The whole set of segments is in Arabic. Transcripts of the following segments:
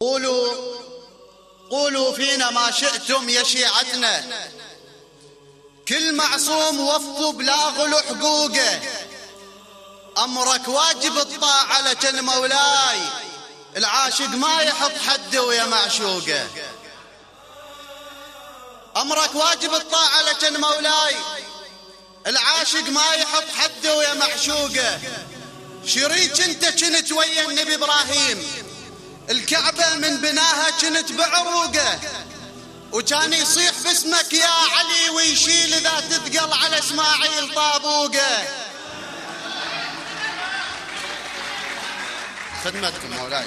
قولوا قولوا فينا ما شئتم يا شيعتنا. كل معصوم وفوا بلاغ حقوقه. أمرك واجب الطاعة لكن مولاي العاشق ما يحط حده ويا معشوقه. أمرك واجب الطاعة لكن مولاي العاشق ما يحط حده ويا معشوقه. شريك انت كنت ويا النبي إبراهيم. الكعبة من بناها كنت بعروقة. وكان يصيح باسمك يا علي ويشيل إذا تثقل على إسماعيل طابوقة. خدمتكم مولاي.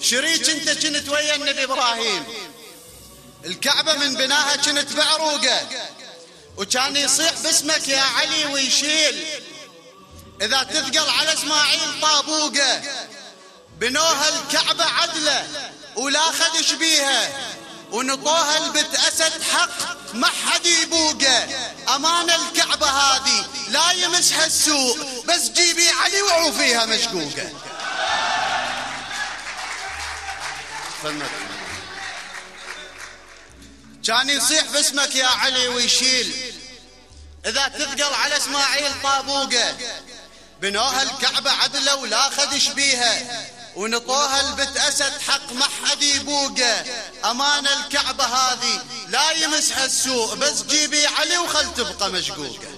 شريك انت كنت ويا النبي إبراهيم. الكعبة من بناها كنت بعروقة. وكان يصيح باسمك يا علي ويشيل إذا تثقل على إسماعيل طابوقة. بنوها الكعبة عدلة ولا خدش بيها. ونطوها البت أسد حق ما حد يبوقه. أمانة الكعبة هذه لا يمسها السوق بس جيبي علي وعوفيها مشقوقة. كان يصيح باسمك يا علي ويشيل. إذا تثقل على إسماعيل طابوقة. بنوها الكعبة عدلة ولا خدش بيها. ونطوها البت أسد حق ما حد يبوقه. أمان الكعبة هذه. لا يمسها السوق بس جيبي علي وخل تبقى مشقوقة.